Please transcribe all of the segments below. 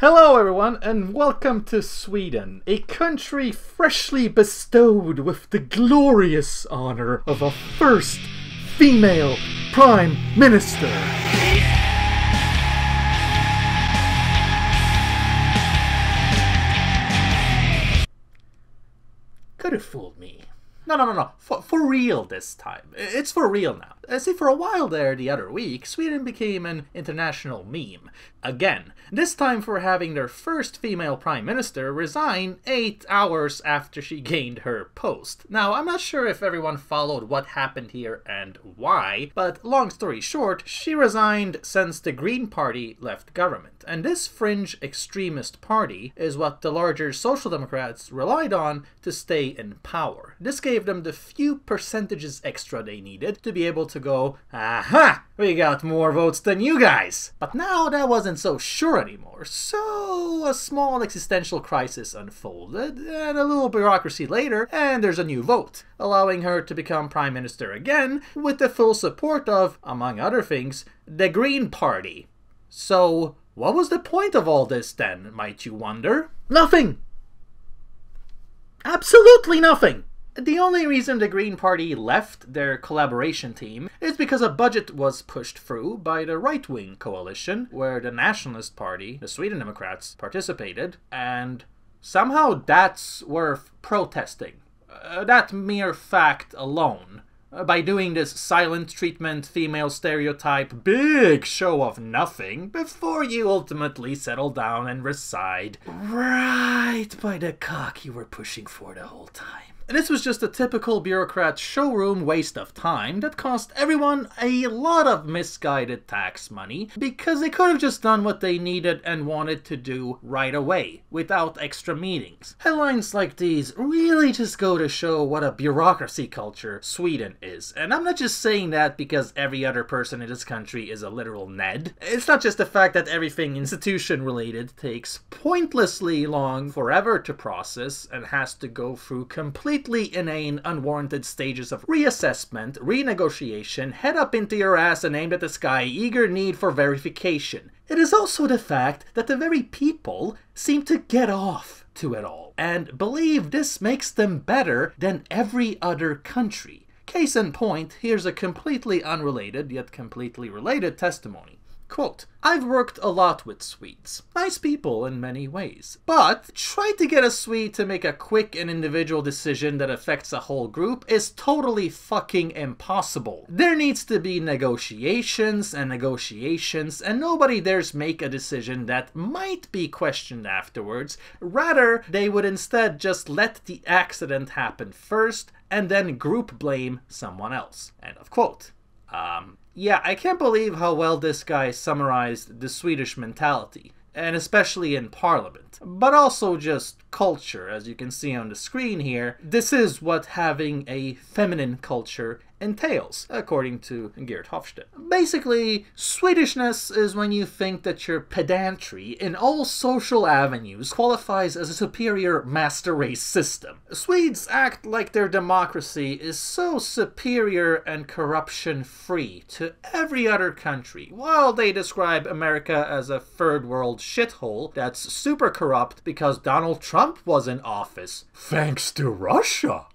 Hello, everyone, and welcome to Sweden, a country freshly bestowed with the glorious honor of a first female prime minister. Could have fooled me. No, no, no, no. For, for real this time. It's for real now. Uh, see, for a while there the other week, Sweden became an international meme. Again. This time for having their first female prime minister resign eight hours after she gained her post. Now, I'm not sure if everyone followed what happened here and why, but long story short, she resigned since the Green Party left government. And this fringe extremist party is what the larger Social Democrats relied on to stay in power. This gave them the few percentages extra they needed to be able to go, aha, we got more votes than you guys. But now that wasn't so sure anymore, so a small existential crisis unfolded, and a little bureaucracy later, and there's a new vote, allowing her to become prime minister again with the full support of, among other things, the Green Party. So, what was the point of all this then, might you wonder? Nothing! Absolutely nothing! The only reason the Green Party left their collaboration team is because a budget was pushed through by the right wing coalition, where the Nationalist Party, the Sweden Democrats, participated, and somehow that's worth protesting. Uh, that mere fact alone. By doing this silent treatment, female stereotype, big show of nothing before you ultimately settle down and reside right by the cock you were pushing for the whole time. This was just a typical bureaucrat showroom waste of time that cost everyone a lot of misguided tax money because they could have just done what they needed and wanted to do right away without extra meetings. Headlines like these really just go to show what a bureaucracy culture Sweden is. And I'm not just saying that because every other person in this country is a literal Ned. It's not just the fact that everything institution related takes pointlessly long forever to process and has to go through complete completely inane, unwarranted stages of reassessment, renegotiation, head up into your ass and aimed at the sky, eager need for verification. It is also the fact that the very people seem to get off to it all, and believe this makes them better than every other country. Case in point, here's a completely unrelated, yet completely related testimony. Quote, I've worked a lot with Swedes. Nice people in many ways. But trying to get a Swede to make a quick and individual decision that affects a whole group is totally fucking impossible. There needs to be negotiations and negotiations and nobody dares make a decision that might be questioned afterwards. Rather, they would instead just let the accident happen first and then group blame someone else. End of quote. Um, yeah, I can't believe how well this guy summarized the Swedish mentality, and especially in Parliament, but also just culture, as you can see on the screen here. This is what having a feminine culture entails, according to Geert Hofstede. Basically, Swedishness is when you think that your pedantry in all social avenues qualifies as a superior master race system. Swedes act like their democracy is so superior and corruption free to every other country, while they describe America as a third world shithole that's super corrupt because Donald Trump was in office. Thanks to Russia.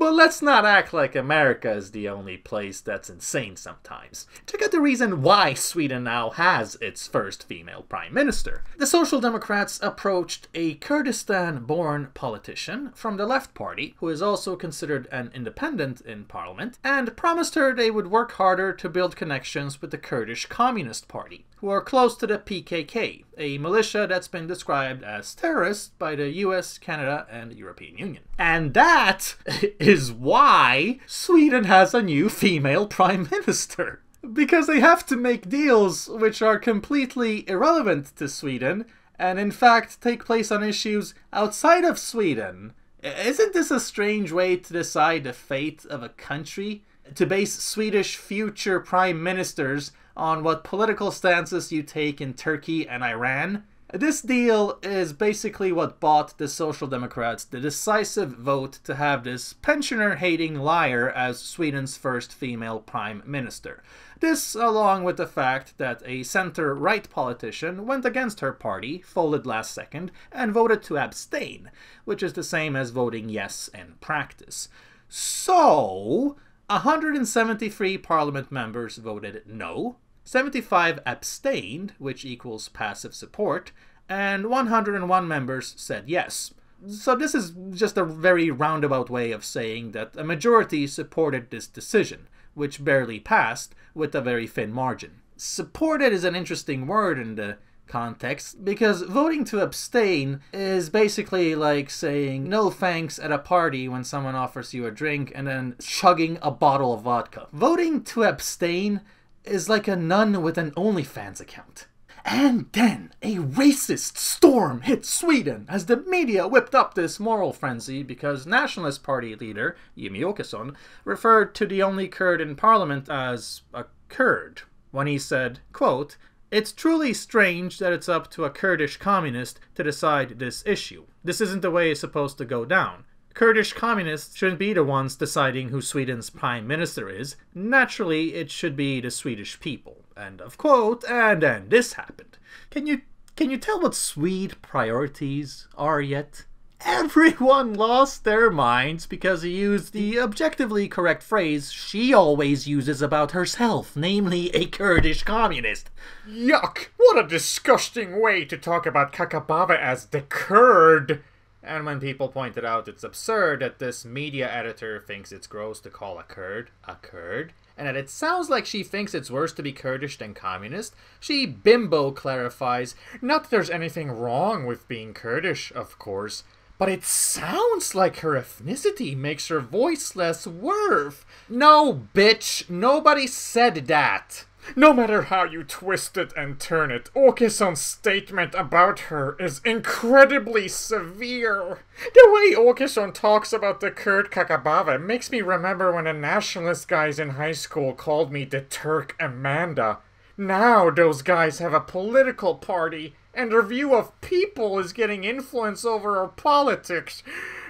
But let's not act like America is the only place that's insane sometimes. Check out the reason why Sweden now has its first female prime minister. The Social Democrats approached a Kurdistan-born politician from the left party, who is also considered an independent in parliament, and promised her they would work harder to build connections with the Kurdish Communist Party, who are close to the PKK, a militia that's been described as terrorist by the US, Canada, and European Union. And that is why Sweden has a new female prime minister. Because they have to make deals which are completely irrelevant to Sweden, and in fact take place on issues outside of Sweden. Isn't this a strange way to decide the fate of a country? To base Swedish future prime ministers on what political stances you take in Turkey and Iran? This deal is basically what bought the Social Democrats the decisive vote to have this pensioner hating liar as Sweden's first female prime minister. This, along with the fact that a center right politician went against her party, folded last second, and voted to abstain, which is the same as voting yes in practice. So, 173 parliament members voted no, 75 abstained, which equals passive support, and 101 members said yes. So this is just a very roundabout way of saying that a majority supported this decision, which barely passed with a very thin margin. Supported is an interesting word in the context because voting to abstain is basically like saying no thanks at a party when someone offers you a drink and then chugging a bottle of vodka. Voting to abstain is like a nun with an OnlyFans account. And then a racist storm hit Sweden as the media whipped up this moral frenzy because Nationalist Party leader Jimmie Åkesson referred to the only Kurd in parliament as a Kurd when he said, quote, it's truly strange that it's up to a Kurdish communist to decide this issue. This isn't the way it's supposed to go down. Kurdish communists shouldn't be the ones deciding who Sweden's prime minister is. Naturally, it should be the Swedish people. End of quote. And then this happened. Can you can you tell what Swede priorities are yet? Everyone lost their minds because he used the objectively correct phrase she always uses about herself, namely a Kurdish communist. Yuck! What a disgusting way to talk about Kakabaveh as the Kurd! And when people pointed out it's absurd that this media editor thinks it's gross to call a Kurd a Kurd, and that it sounds like she thinks it's worse to be Kurdish than communist, she bimbo clarifies, not that there's anything wrong with being Kurdish, of course, but it sounds like her ethnicity makes her voice less worth. No, bitch, nobody said that. No matter how you twist it and turn it, Åkesson's statement about her is incredibly severe. The way Åkesson talks about the Kurd Kakabaveh makes me remember when the nationalist guys in high school called me the Turk Amanda. Now those guys have a political party and their view of people is getting influence over our politics.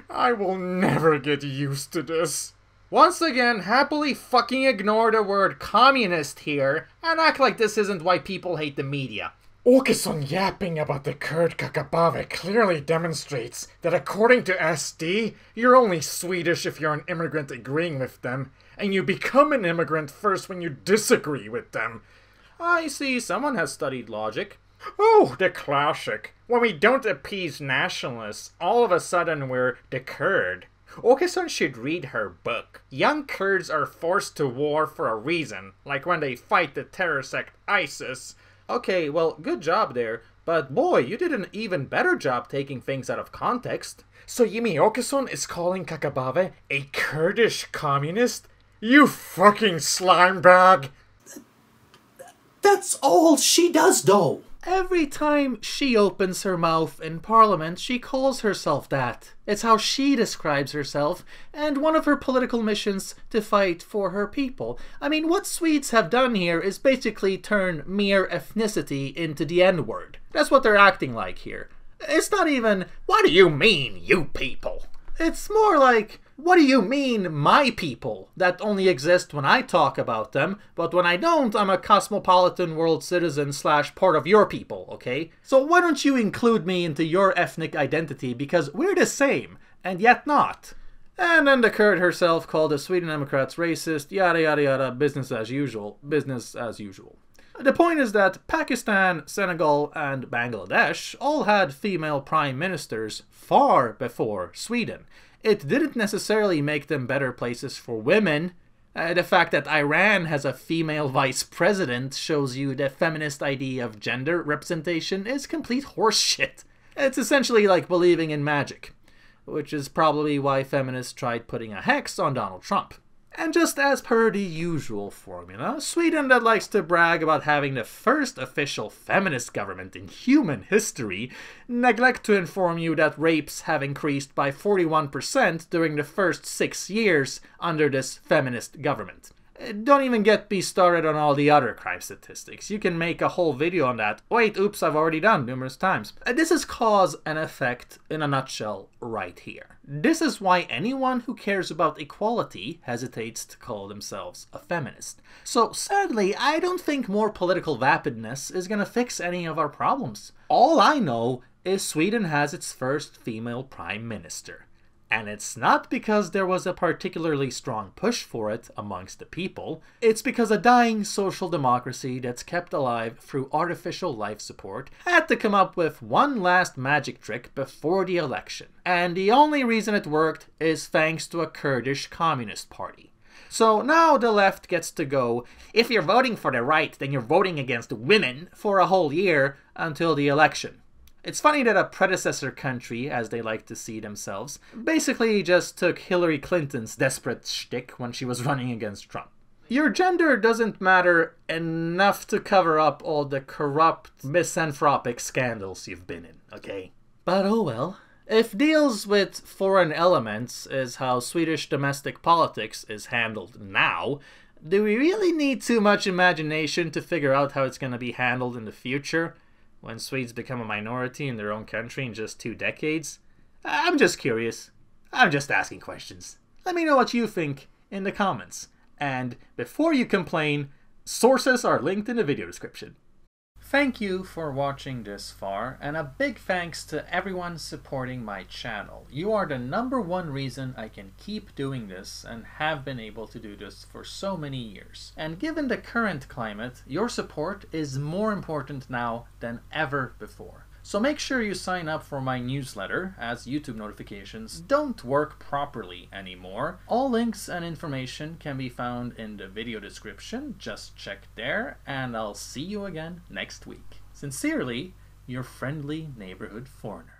I will never get used to this. Once again, happily fucking ignore the word communist here and act like this isn't why people hate the media. Åkesson yapping about the Kurd Kakabaveh clearly demonstrates that according to SD, you're only Swedish if you're an immigrant agreeing with them, and you become an immigrant first when you disagree with them. I see someone has studied logic. Oh, the classic. When we don't appease nationalists, all of a sudden we're the Kurd. Åkesson should read her book. Young Kurds are forced to war for a reason, like when they fight the terror sect ISIS. Okay, well, good job there, but boy, you did an even better job taking things out of context. So Jimmie Åkesson is calling Kakabaveh a Kurdish communist? You fucking slime bag! That's all she does, though. Every time she opens her mouth in Parliament, she calls herself that. It's how she describes herself, and one of her political missions to fight for her people. I mean, what Swedes have done here is basically turn mere ethnicity into the N word. That's what they're acting like here. It's not even, what do you mean, you people? It's more like, what do you mean, my people, that only exist when I talk about them, but when I don't, I'm a cosmopolitan world citizen slash part of your people, okay? So why don't you include me into your ethnic identity, because we're the same, and yet not. And then the Kurd herself called the Sweden Democrats racist, yada yada yada, business as usual, business as usual. The point is that Pakistan, Senegal, and Bangladesh all had female prime ministers far before Sweden it didn't necessarily make them better places for women. Uh, the fact that Iran has a female vice president shows you the feminist idea of gender representation is complete horseshit. It's essentially like believing in magic, which is probably why feminists tried putting a hex on Donald Trump. And just as per the usual formula, Sweden that likes to brag about having the first official feminist government in human history neglect to inform you that rapes have increased by 41% during the first six years under this feminist government. Don't even get me started on all the other crime statistics. You can make a whole video on that. Wait, oops, I've already done numerous times. Uh, this is cause and effect in a nutshell right here. This is why anyone who cares about equality hesitates to call themselves a feminist. So sadly, I don't think more political vapidness is gonna fix any of our problems. All I know is Sweden has its first female prime minister. And it's not because there was a particularly strong push for it amongst the people, it's because a dying social democracy that's kept alive through artificial life support had to come up with one last magic trick before the election. And the only reason it worked is thanks to a Kurdish communist party. So now the left gets to go, if you're voting for the right, then you're voting against women for a whole year until the election. It's funny that a predecessor country, as they like to see themselves, basically just took Hillary Clinton's desperate shtick when she was running against Trump. Your gender doesn't matter enough to cover up all the corrupt, misanthropic scandals you've been in, okay? But oh well. If deals with foreign elements is how Swedish domestic politics is handled now, do we really need too much imagination to figure out how it's going to be handled in the future? When Swedes become a minority in their own country in just two decades? I'm just curious. I'm just asking questions. Let me know what you think in the comments. And before you complain, sources are linked in the video description. Thank you for watching this far, and a big thanks to everyone supporting my channel. You are the number one reason I can keep doing this and have been able to do this for so many years. And given the current climate, your support is more important now than ever before. So make sure you sign up for my newsletter, as YouTube notifications don't work properly anymore. All links and information can be found in the video description, just check there, and I'll see you again next week. Sincerely, your friendly neighborhood foreigner.